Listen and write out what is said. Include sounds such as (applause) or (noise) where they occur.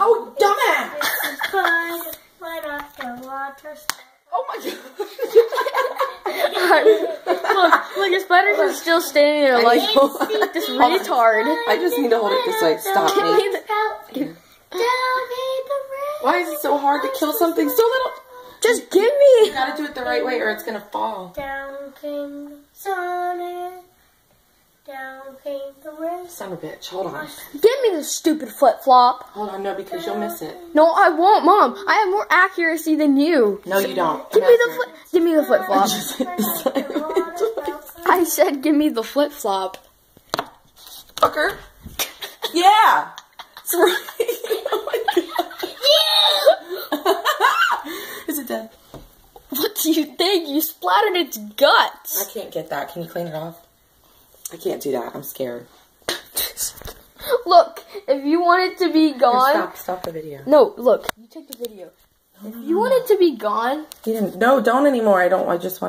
Oh, dumbass! Right off the water. Oh my god! look, look, his spiders are still standing there like god. (laughs) this retard. I just need to hold it this way. Stop Give me. me the- Down in the rim. Why is it so hard to kill something so little? Just give me! You gotta do it the right way or it's gonna fall. Down came the sun and down came the rain. Son of a bitch. Hold on. Give me the stupid flip flop. Hold on, no, because you'll miss it. No, I won't, Mom. I have more accuracy than you. No, you don't. Give me the flip. Give me the flip flop. (laughs) (laughs) I said, give me the flip flop. Fucker. Yeah. That's right. (laughs) oh my god. Is it dead? What do you think? You splattered its guts. I can't get that. Can you clean it off? I can't do that. I'm scared. (laughs) Look, if you want it to be Here, gone. stop. Stop the video. No, look. You take the video. If you want it to be gone. No, don't anymore. I don't. I just want.